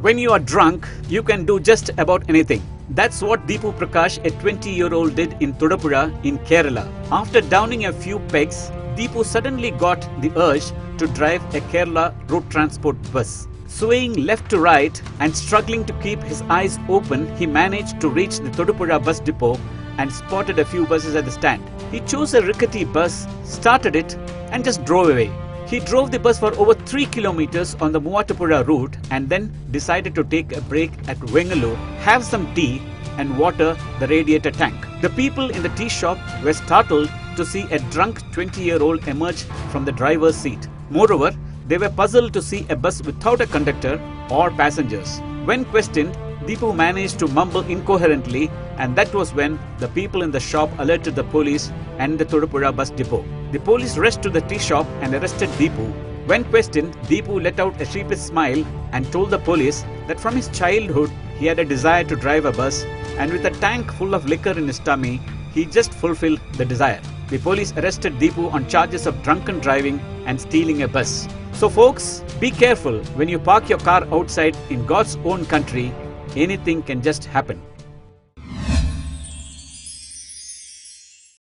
When you are drunk, you can do just about anything. That's what Deepu Prakash, a 20 year old, did in Thodupuzha in Kerala. After downing a few pegs, Deepu suddenly got the urge to drive a Kerala road transport bus. Swaying left to right and struggling to keep his eyes open, he managed to reach the Thodupuzha bus depot and spotted a few buses at the stand. He chose a rickety bus, started it, and just drove away. He drove the bus for over 3 kilometers on the Muvatupuzha route and then decided to take a break at Vengalur, have some tea, and water the radiator tank. The people in the tea shop were startled to see a drunk 20 year old emerge from the driver's seat. Moreover, they were puzzled to see a bus without a conductor or passengers. When questioned, Deepu managed to mumble incoherently, and that was when the people in the shop alerted the police and the Thodupuzha bus depot. The police rushed to the tea shop and arrested Deepu. When questioned, Deepu let out a sheepish smile and told the police that from his childhood he had a desire to drive a bus, and with a tank full of liquor in his tummy, he just fulfilled the desire. The police arrested Deepu on charges of drunken driving and stealing a bus. So, folks, be careful when you park your car outside in God's own country. Anything can just happen.